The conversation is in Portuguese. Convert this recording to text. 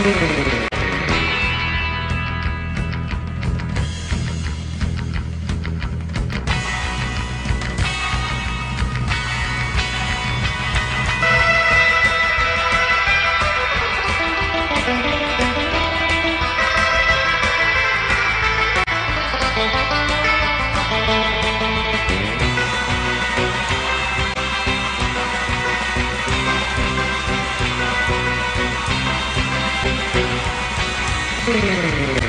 Thank you. Música